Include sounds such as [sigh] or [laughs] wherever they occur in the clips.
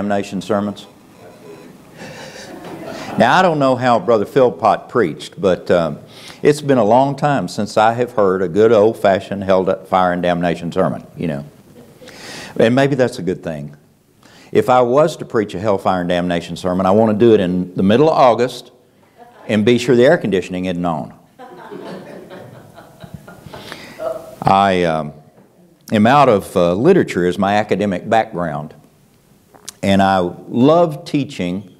damnation sermons? Now, I don't know how Brother Philpott preached, but um, it's been a long time since I have heard a good old fashioned hell fire and damnation sermon, you know. And maybe that's a good thing. If I was to preach a hellfire and damnation sermon, I want to do it in the middle of August and be sure the air conditioning isn't on. I um, am out of uh, literature as my academic background, and I love teaching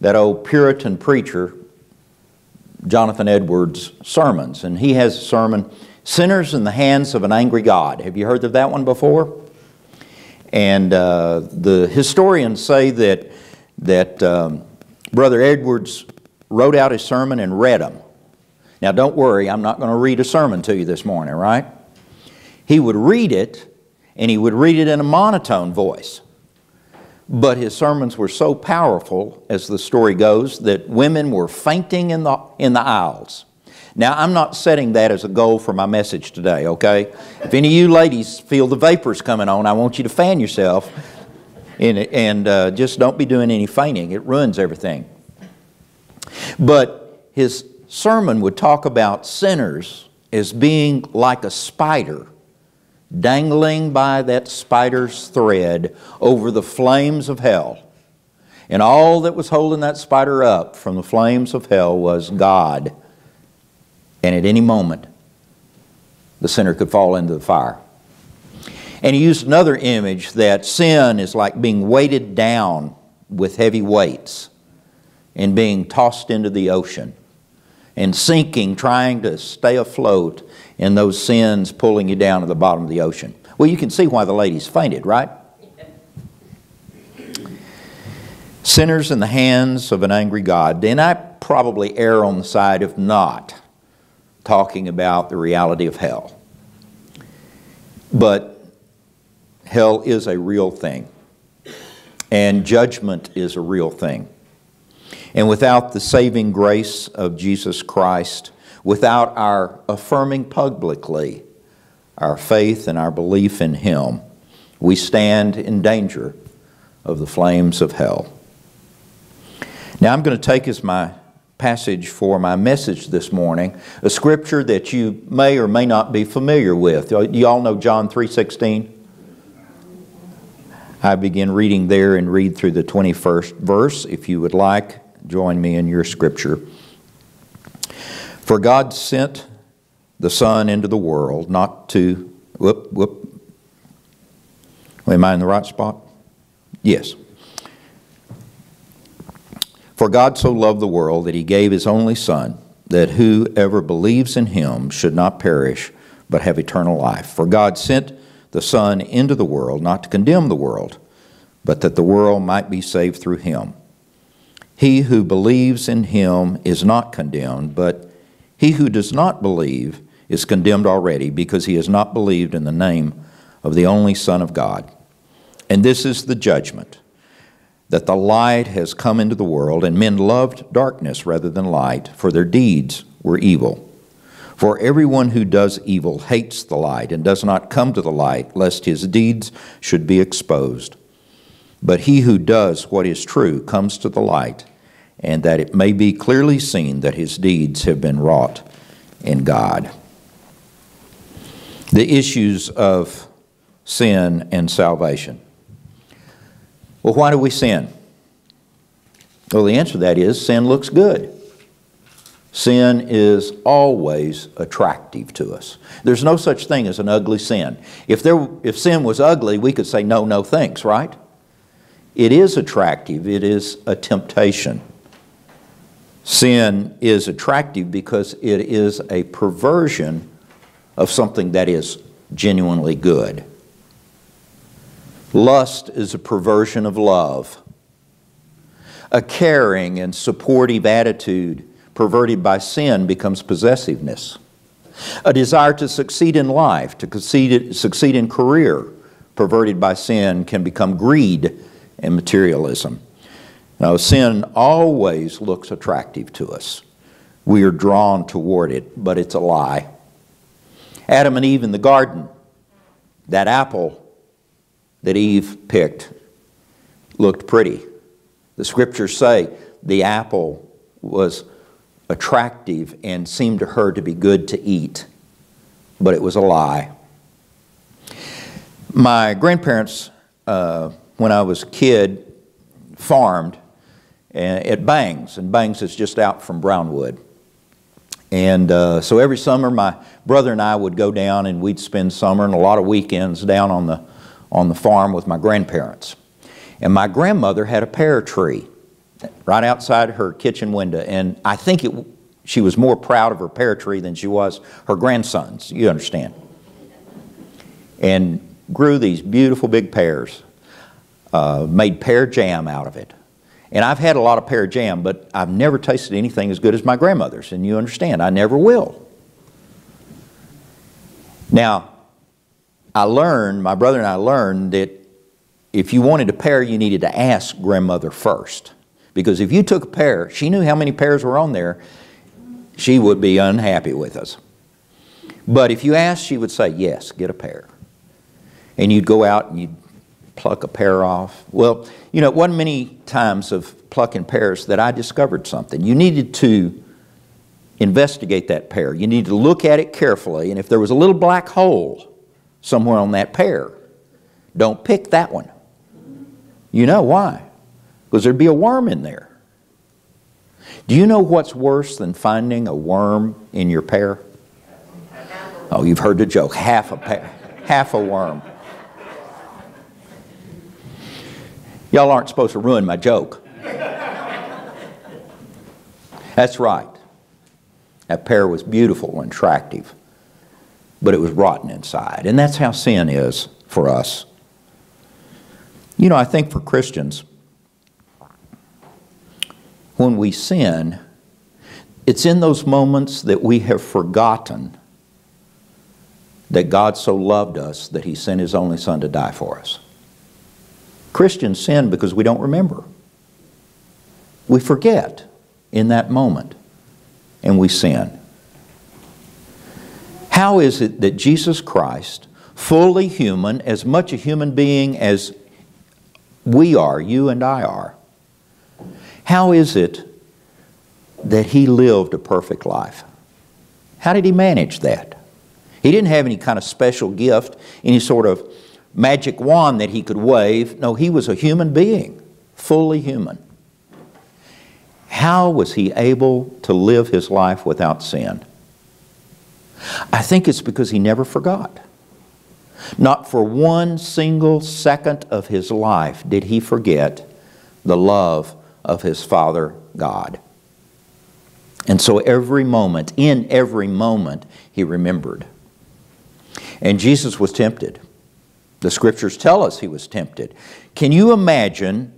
that old Puritan preacher, Jonathan Edwards' sermons. And he has a sermon, Sinners in the Hands of an Angry God. Have you heard of that one before? And uh, the historians say that, that um, Brother Edwards wrote out his sermon and read them. Now, don't worry, I'm not going to read a sermon to you this morning, right? He would read it, and he would read it in a monotone voice. But his sermons were so powerful, as the story goes, that women were fainting in the, in the aisles. Now, I'm not setting that as a goal for my message today, okay? If any of you ladies feel the vapors coming on, I want you to fan yourself and, and uh, just don't be doing any fainting. It ruins everything. But his sermon would talk about sinners as being like a spider dangling by that spider's thread over the flames of hell. And all that was holding that spider up from the flames of hell was God. And at any moment, the sinner could fall into the fire. And he used another image that sin is like being weighted down with heavy weights and being tossed into the ocean and sinking, trying to stay afloat and those sins pulling you down to the bottom of the ocean. Well, you can see why the ladies fainted, right? Sinners in the hands of an angry God. Then I probably err on the side of not talking about the reality of hell. But hell is a real thing, and judgment is a real thing. And without the saving grace of Jesus Christ, without our affirming publicly our faith and our belief in Him, we stand in danger of the flames of hell. Now, I'm going to take as my passage for my message this morning a scripture that you may or may not be familiar with. You all know John 3:16? I begin reading there and read through the 21st verse. If you would like, join me in your scripture. For God sent the Son into the world not to, whoop, whoop. Am I in the right spot? Yes. For God so loved the world that he gave his only Son, that whoever believes in him should not perish, but have eternal life. For God sent the Son into the world not to condemn the world, but that the world might be saved through him. He who believes in him is not condemned, but he who does not believe is condemned already because he has not believed in the name of the only Son of God. And this is the judgment that the light has come into the world, and men loved darkness rather than light, for their deeds were evil. For everyone who does evil hates the light and does not come to the light, lest his deeds should be exposed. But he who does what is true comes to the light and that it may be clearly seen that his deeds have been wrought in God. The issues of sin and salvation. Well, why do we sin? Well, the answer to that is sin looks good. Sin is always attractive to us. There's no such thing as an ugly sin. If, there, if sin was ugly, we could say no, no thanks, right? It is attractive, it is a temptation. Sin is attractive because it is a perversion of something that is genuinely good. Lust is a perversion of love. A caring and supportive attitude perverted by sin becomes possessiveness. A desire to succeed in life, to succeed, in career, perverted by sin, can become greed and materialism. Now, sin always looks attractive to us. We are drawn toward it, but it's a lie. Adam and Eve in the garden, that apple that Eve picked, looked pretty. The scriptures say the apple was attractive and seemed to her to be good to eat, but it was a lie. My grandparents, uh, when I was a kid, farmed at Bangs, and Bangs is just out from Brownwood. And uh, so every summer, my brother and I would go down and we'd spend summer and a lot of weekends down on the, on the farm with my grandparents. And my grandmother had a pear tree right outside her kitchen window. And I think it, she was more proud of her pear tree than she was her grandsons, you understand. And grew these beautiful big pears, uh, made pear jam out of it. And I've had a lot of pear jam, but I've never tasted anything as good as my grandmother's, and you understand, I never will. Now, I learned, my brother and I learned that if you wanted a pear, you needed to ask grandmother first. Because if you took a pear, she knew how many pears were on there, she would be unhappy with us. But if you asked, she would say, yes, get a pear. And you'd go out and you'd pluck a pear off. Well, you know, it wasn't many times of plucking pears that I discovered something. You needed to investigate that pear. You needed to look at it carefully, and if there was a little black hole somewhere on that pear, don't pick that one. You know why? Because there'd be a worm in there. Do you know what's worse than finding a worm in your pear? Oh, you've heard the joke. Half a pear, half a worm. Y'all aren't supposed to ruin my joke. That's right. That pear was beautiful and attractive, but it was rotten inside. And that's how sin is for us. You know, I think for Christians, when we sin, it's in those moments that we have forgotten that God so loved us that He sent His only Son to die for us. Christians sin because we don't remember. We forget in that moment and we sin. How is it that Jesus Christ, fully human, as much a human being as we are, you and I are, how is it that he lived a perfect life? How did he manage that? He didn't have any kind of special gift, any sort of magic wand that he could wave. No, he was a human being, fully human. How was he able to live his life without sin? I think it's because he never forgot. Not for one single second of his life did he forget the love of his Father God. And so every moment, in every moment, he remembered. And Jesus was tempted. The scriptures tell us he was tempted. Can you imagine,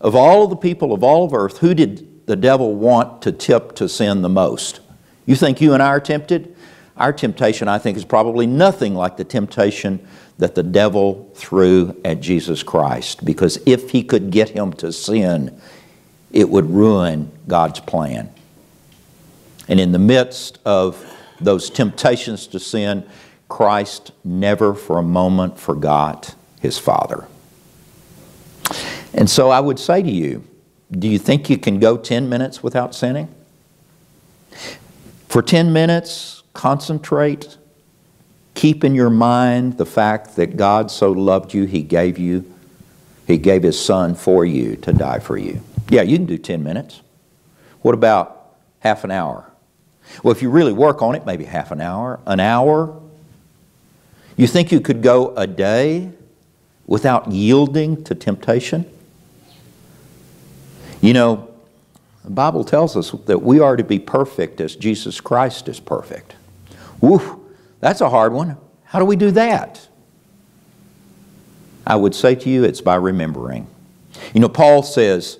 of all of the people of all of earth, who did the devil want to tip to sin the most? You think you and I are tempted? Our temptation, I think, is probably nothing like the temptation that the devil threw at Jesus Christ. Because if he could get him to sin, it would ruin God's plan. And in the midst of those temptations to sin, Christ never for a moment forgot his Father. And so I would say to you, do you think you can go 10 minutes without sinning? For 10 minutes, concentrate. Keep in your mind the fact that God so loved you, He gave you, He gave His Son for you to die for you. Yeah, you can do 10 minutes. What about half an hour? Well, if you really work on it, maybe half an hour, an hour, you think you could go a day without yielding to temptation? You know, the Bible tells us that we are to be perfect as Jesus Christ is perfect. Woo, that's a hard one. How do we do that? I would say to you, it's by remembering. You know, Paul says,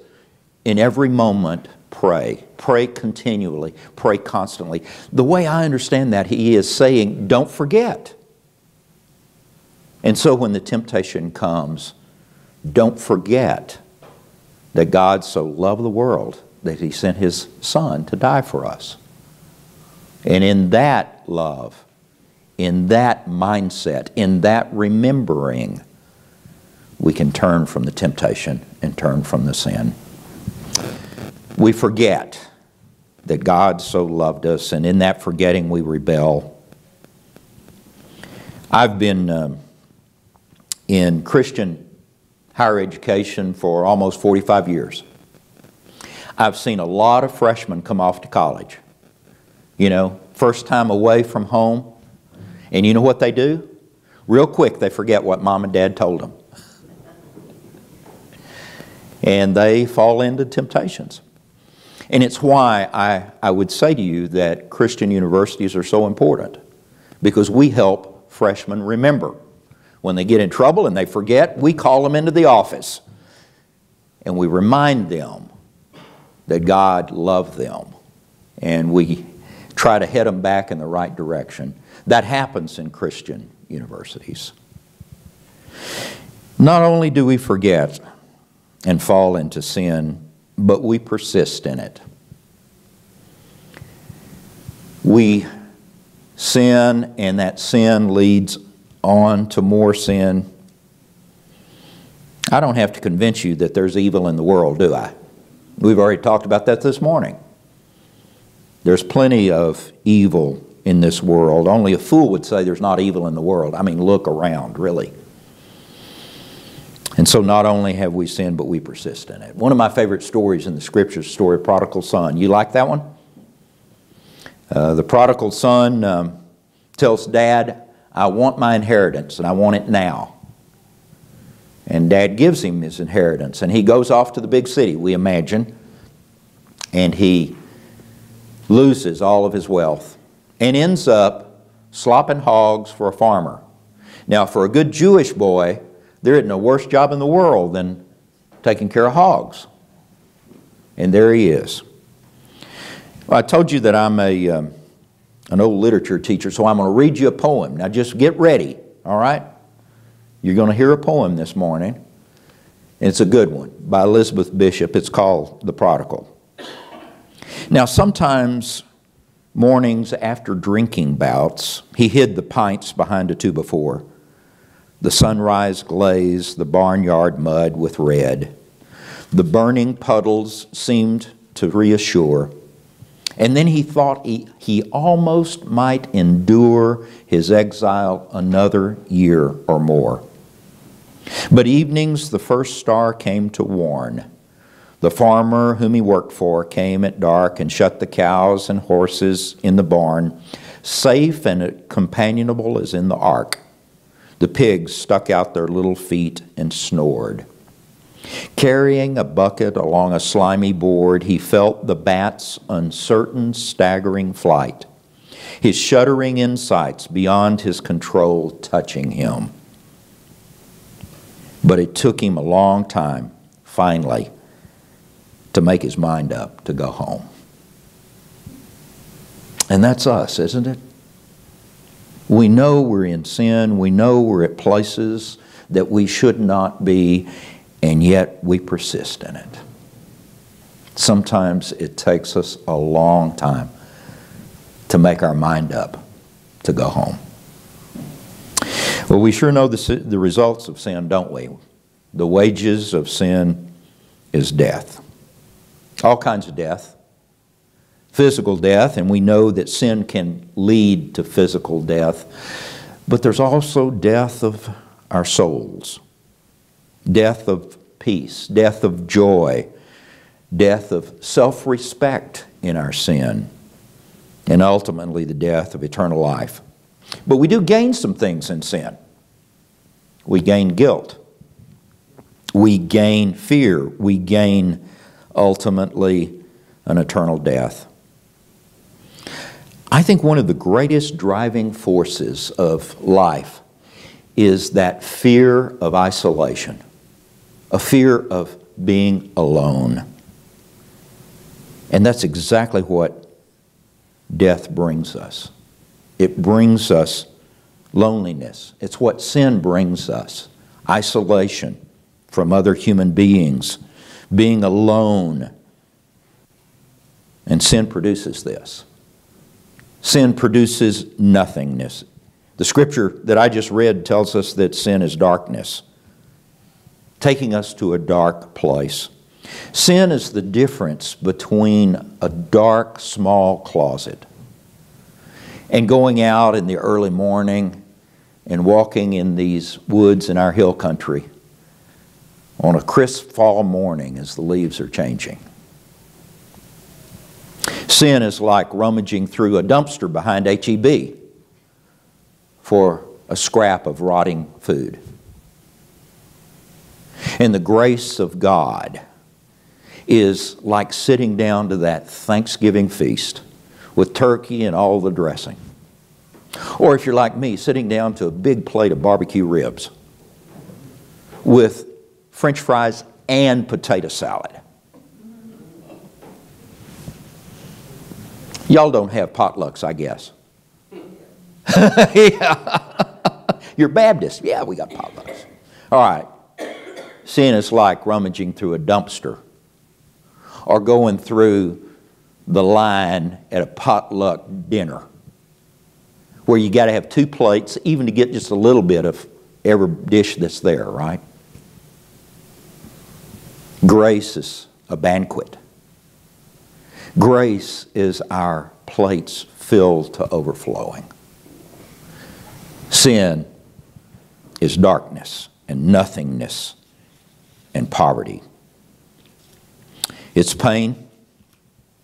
in every moment, pray. Pray continually. Pray constantly. The way I understand that, he is saying, don't forget. And so when the temptation comes, don't forget that God so loved the world that he sent his son to die for us. And in that love, in that mindset, in that remembering, we can turn from the temptation and turn from the sin. We forget that God so loved us, and in that forgetting, we rebel. I've been um, in Christian higher education for almost 45 years. I've seen a lot of freshmen come off to college. You know, first time away from home. And you know what they do? Real quick, they forget what mom and dad told them. And they fall into temptations. And it's why I, I would say to you that Christian universities are so important because we help freshmen remember. When they get in trouble and they forget, we call them into the office and we remind them that God loved them and we try to head them back in the right direction. That happens in Christian universities. Not only do we forget and fall into sin, but we persist in it. We sin, and that sin leads on to more sin. I don't have to convince you that there's evil in the world, do I? We've already talked about that this morning. There's plenty of evil in this world. Only a fool would say there's not evil in the world. I mean, look around, really. And so not only have we sinned, but we persist in it. One of my favorite stories in the scriptures, story of prodigal son. You like that one? Uh, the prodigal son um, tells dad, I want my inheritance and I want it now. And dad gives him his inheritance and he goes off to the big city, we imagine, and he loses all of his wealth and ends up slopping hogs for a farmer. Now, for a good Jewish boy, there isn't a worse job in the world than taking care of hogs. And there he is. Well, I told you that I'm a, um, an old literature teacher, so I'm going to read you a poem. Now just get ready, all right? You're going to hear a poem this morning, it's a good one by Elizabeth Bishop. It's called The Prodigal. Now, sometimes mornings after drinking bouts, he hid the pints behind a two before the sunrise glazed the barnyard mud with red. The burning puddles seemed to reassure. And then he thought he, he almost might endure his exile another year or more. But evenings the first star came to warn. The farmer whom he worked for came at dark and shut the cows and horses in the barn, safe and companionable as in the ark. The pigs stuck out their little feet and snored. Carrying a bucket along a slimy board, he felt the bat's uncertain, staggering flight, his shuddering insights beyond his control touching him. But it took him a long time, finally, to make his mind up to go home. And that's us, isn't it? We know we're in sin. We know we're at places that we should not be, and yet we persist in it. Sometimes it takes us a long time to make our mind up to go home. Well, we sure know the, the results of sin, don't we? The wages of sin is death. All kinds of death physical death, and we know that sin can lead to physical death, but there's also death of our souls, death of peace, death of joy, death of self respect in our sin, and ultimately the death of eternal life. But we do gain some things in sin. We gain guilt. We gain fear. We gain ultimately an eternal death. I think one of the greatest driving forces of life is that fear of isolation, a fear of being alone. And that's exactly what death brings us. It brings us loneliness. It's what sin brings us isolation from other human beings, being alone. And sin produces this sin produces nothingness. The scripture that I just read tells us that sin is darkness. Taking us to a dark place. Sin is the difference between a dark, small closet and going out in the early morning and walking in these woods in our hill country on a crisp fall morning as the leaves are changing. Sin is like rummaging through a dumpster behind HEB for a scrap of rotting food. And the grace of God is like sitting down to that Thanksgiving feast with turkey and all the dressing. Or if you're like me, sitting down to a big plate of barbecue ribs with french fries and potato salad. Y'all don't have potlucks, I guess. [laughs] yeah. You're Baptist. Yeah, we got potlucks. All right. Seeing us like rummaging through a dumpster or going through the line at a potluck dinner where you got to have two plates even to get just a little bit of every dish that's there, right? Grace is a banquet. Grace is our plates filled to overflowing. Sin is darkness and nothingness and poverty. It's pain.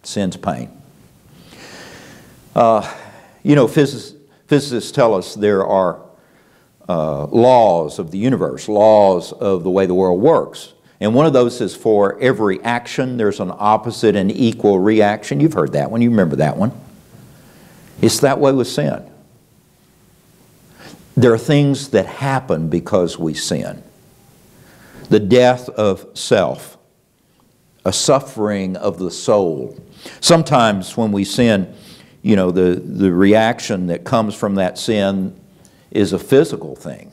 Sin's pain. Uh, you know, physicists, physicists tell us there are uh, laws of the universe, laws of the way the world works. And one of those is for every action, there's an opposite and equal reaction. You've heard that one, you remember that one. It's that way with sin. There are things that happen because we sin. The death of self, a suffering of the soul. Sometimes when we sin, you know, the, the reaction that comes from that sin is a physical thing.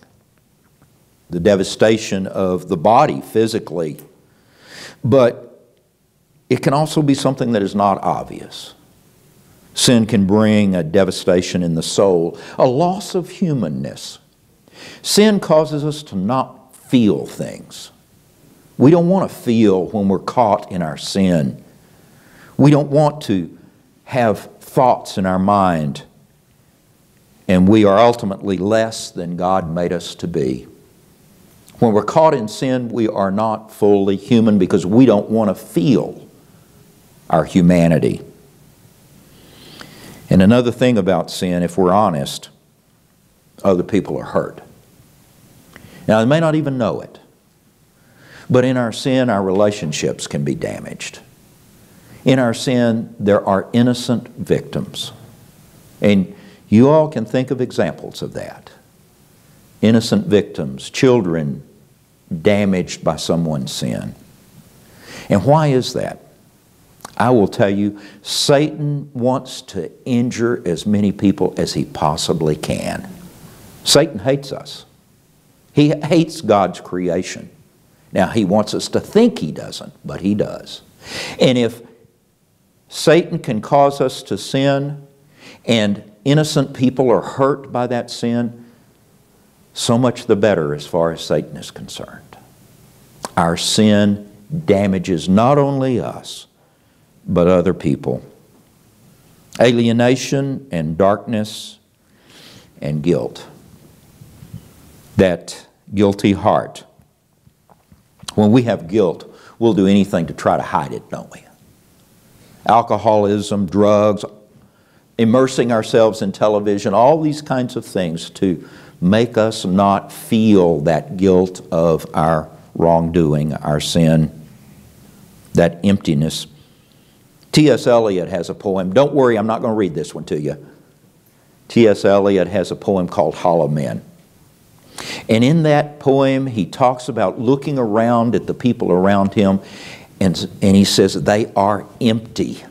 The devastation of the body physically. But it can also be something that is not obvious. Sin can bring a devastation in the soul, a loss of humanness. Sin causes us to not feel things. We don't want to feel when we're caught in our sin. We don't want to have thoughts in our mind, and we are ultimately less than God made us to be. When we're caught in sin, we are not fully human because we don't want to feel our humanity. And another thing about sin, if we're honest, other people are hurt. Now, they may not even know it, but in our sin, our relationships can be damaged. In our sin, there are innocent victims. And you all can think of examples of that. Innocent victims, children damaged by someone's sin. And why is that? I will tell you, Satan wants to injure as many people as he possibly can. Satan hates us. He hates God's creation. Now, he wants us to think he doesn't, but he does. And if Satan can cause us to sin and innocent people are hurt by that sin, so much the better as far as Satan is concerned. Our sin damages not only us, but other people. Alienation and darkness and guilt. That guilty heart. When we have guilt, we'll do anything to try to hide it, don't we? Alcoholism, drugs, immersing ourselves in television, all these kinds of things to make us not feel that guilt of our wrongdoing, our sin, that emptiness. T.S. Eliot has a poem. Don't worry, I'm not going to read this one to you. T.S. Eliot has a poem called Hollow Men. And in that poem, he talks about looking around at the people around him, and, and he says they are empty.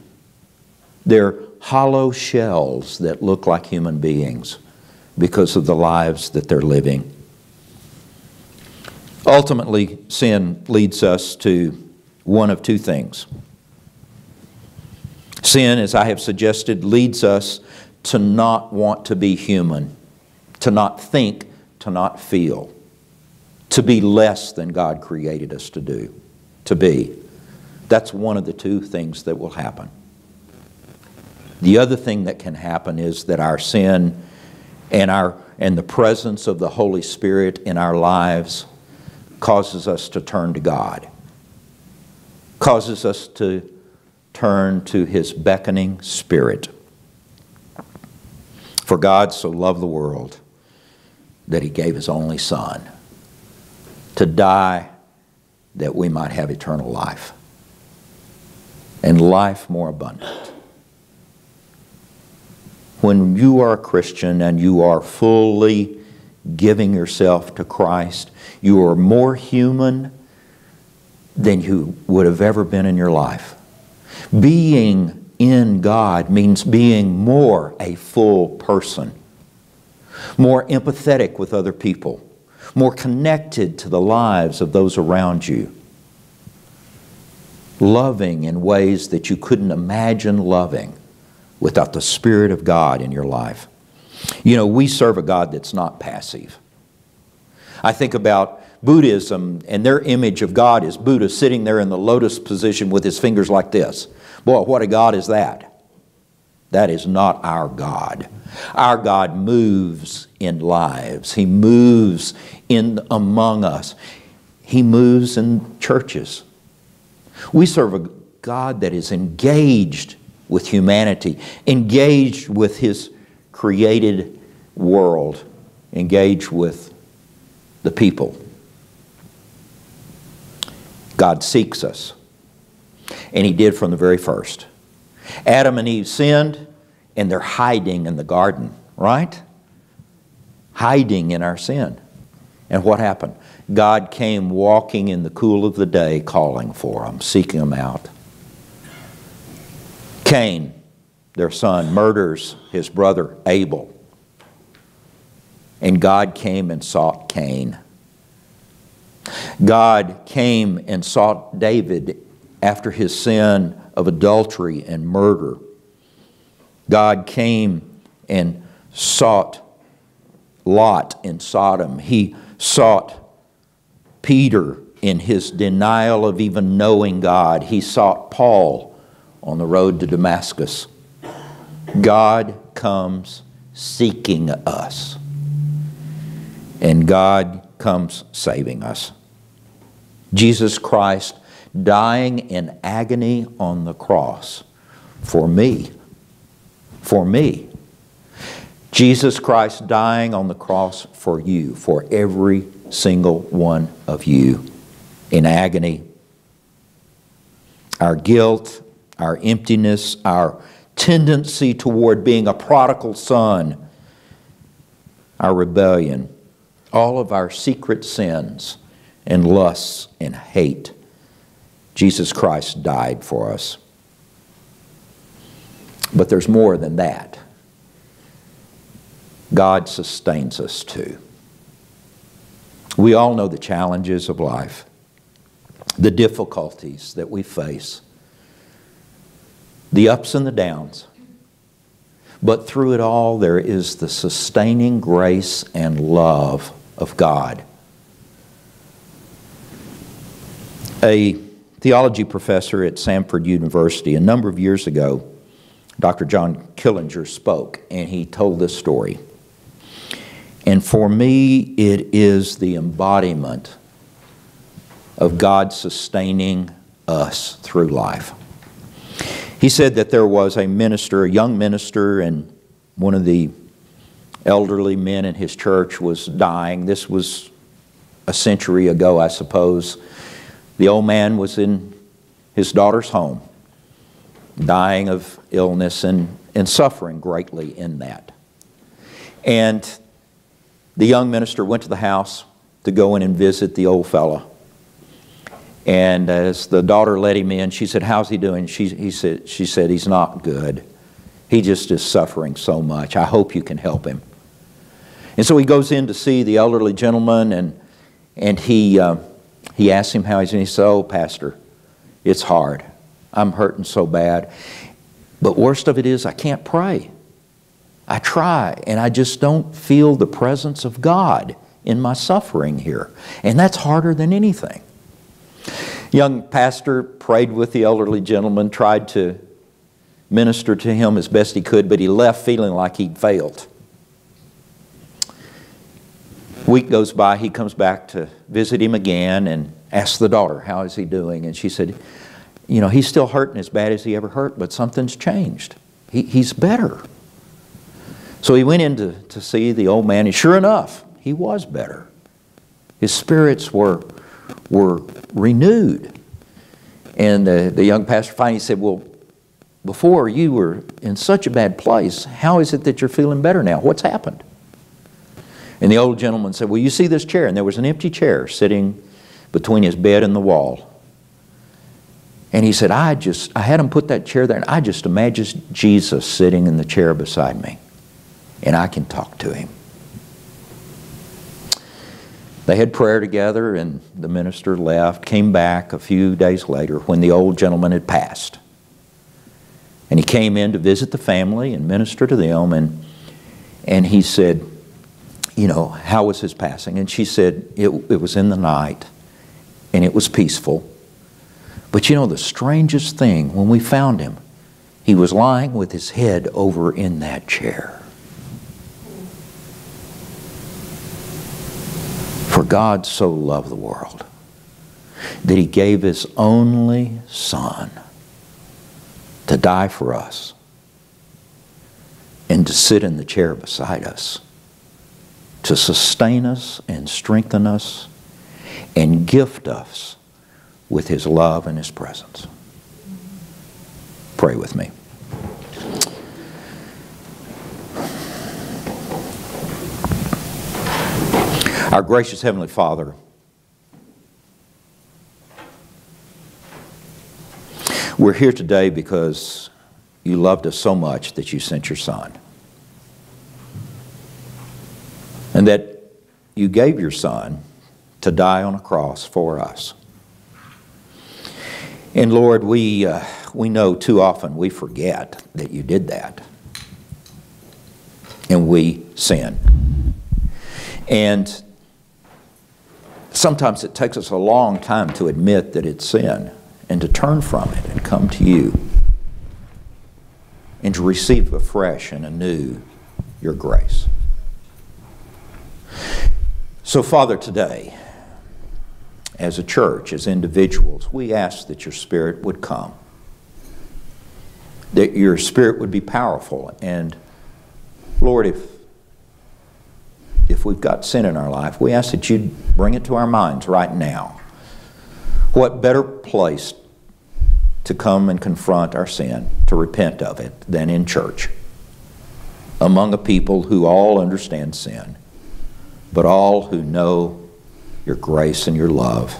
They're hollow shells that look like human beings because of the lives that they're living. Ultimately, sin leads us to one of two things Sin, as I have suggested, leads us to not want to be human, to not think, to not feel, to be less than God created us to do, to be. That's one of the two things that will happen. The other thing that can happen is that our sin and, our, and the presence of the Holy Spirit in our lives causes us to turn to God, causes us to turn to His beckoning Spirit. For God so loved the world that He gave His only Son to die that we might have eternal life and life more abundant. When you are a Christian and you are fully giving yourself to Christ, you are more human than you would have ever been in your life. Being in God means being more a full person, more empathetic with other people, more connected to the lives of those around you, loving in ways that you couldn't imagine loving without the Spirit of God in your life. You know, we serve a God that's not passive. I think about Buddhism and their image of God is Buddha sitting there in the lotus position with his fingers like this. Boy, what a God is that? That is not our God. Our God moves in lives. He moves in among us. He moves in churches. We serve a God that is engaged with humanity, engaged with His created world, engaged with the people. God seeks us, and He did from the very first. Adam and Eve sinned, and they're hiding in the garden, right? Hiding in our sin. And what happened? God came walking in the cool of the day, calling for them, seeking them out. Cain, their son, murders his brother Abel. And God came and sought Cain. God came and sought David after his sin of adultery and murder. God came and sought Lot in Sodom. He sought Peter in his denial of even knowing God. He sought Paul on the road to Damascus. God comes seeking us, and God comes saving us. Jesus Christ dying in agony on the cross for me. For me. Jesus Christ dying on the cross for you, for every single one of you in agony. Our guilt, our emptiness, our tendency toward being a prodigal son, our rebellion, all of our secret sins and lusts and hate. Jesus Christ died for us. But there's more than that. God sustains us too. We all know the challenges of life, the difficulties that we face the ups and the downs. But through it all, there is the sustaining grace and love of God. A theology professor at Samford University a number of years ago, Dr. John Killinger, spoke, and he told this story. And for me, it is the embodiment of God sustaining us through life. He said that there was a minister, a young minister, and one of the elderly men in his church was dying. This was a century ago, I suppose. The old man was in his daughter's home, dying of illness and, and suffering greatly in that. And the young minister went to the house to go in and visit the old fellow. And as the daughter let him in, she said, How's he doing? She, he said, she said, He's not good. He just is suffering so much. I hope you can help him. And so he goes in to see the elderly gentleman, and, and he, uh, he asked him how he's doing. He said, Oh, Pastor, it's hard. I'm hurting so bad. But worst of it is, I can't pray. I try, and I just don't feel the presence of God in my suffering here. And that's harder than anything. Young pastor prayed with the elderly gentleman, tried to minister to him as best he could, but he left feeling like he'd failed. Week goes by, he comes back to visit him again and asks the daughter, How is he doing? And she said, You know, he's still hurting as bad as he ever hurt, but something's changed. He, he's better. So he went in to, to see the old man, and sure enough, he was better. His spirits were, were renewed. And the, the young pastor finally said, Well, before you were in such a bad place, how is it that you're feeling better now? What's happened? And the old gentleman said, Well, you see this chair? And there was an empty chair sitting between his bed and the wall. And he said, I just, I had him put that chair there, and I just imagined Jesus sitting in the chair beside me, and I can talk to him. They had prayer together, and the minister left, came back a few days later when the old gentleman had passed. And he came in to visit the family and minister to them, and, and he said, You know, how was his passing? And she said, It, it was in the night, and it was peaceful but you know, the strangest thing, when we found him, he was lying with his head over in that chair. For God so loved the world that he gave his only Son to die for us and to sit in the chair beside us, to sustain us and strengthen us and gift us with His love and His presence. Pray with me. Our gracious Heavenly Father, we're here today because you loved us so much that you sent your Son. And that you gave your Son to die on a cross for us. And Lord, we, uh, we know too often we forget that you did that. And we sin. And sometimes it takes us a long time to admit that it's sin and to turn from it and come to you and to receive afresh and anew your grace. So, Father, today, as a church, as individuals, we ask that your Spirit would come, that your Spirit would be powerful. And Lord, if, if we've got sin in our life, we ask that you'd bring it to our minds right now. What better place to come and confront our sin, to repent of it, than in church, among a people who all understand sin, but all who know your grace and your love.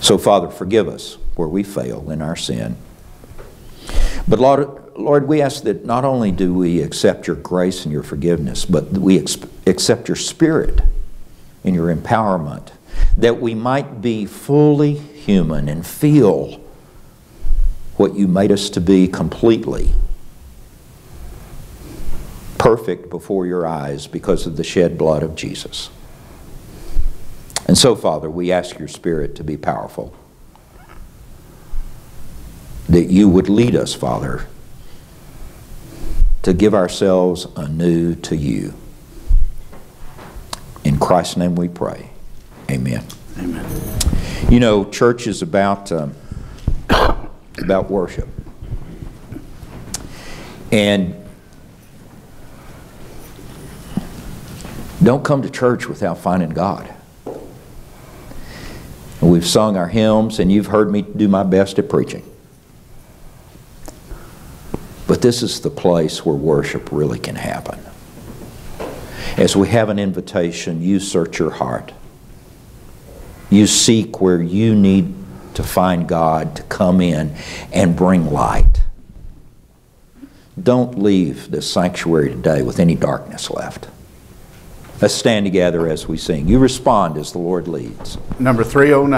So, Father, forgive us where we fail in our sin. But, Lord, Lord, we ask that not only do we accept your grace and your forgiveness, but we accept your spirit and your empowerment, that we might be fully human and feel what you made us to be completely perfect before your eyes because of the shed blood of Jesus. And so, Father, we ask your Spirit to be powerful. That you would lead us, Father, to give ourselves anew to you. In Christ's name we pray. Amen. Amen. You know, church is about, um, [coughs] about worship. And don't come to church without finding God. We've sung our hymns, and you've heard me do my best at preaching. But this is the place where worship really can happen. As we have an invitation, you search your heart. You seek where you need to find God to come in and bring light. Don't leave this sanctuary today with any darkness left. Let's stand together as we sing. You respond as the Lord leads. Number 309.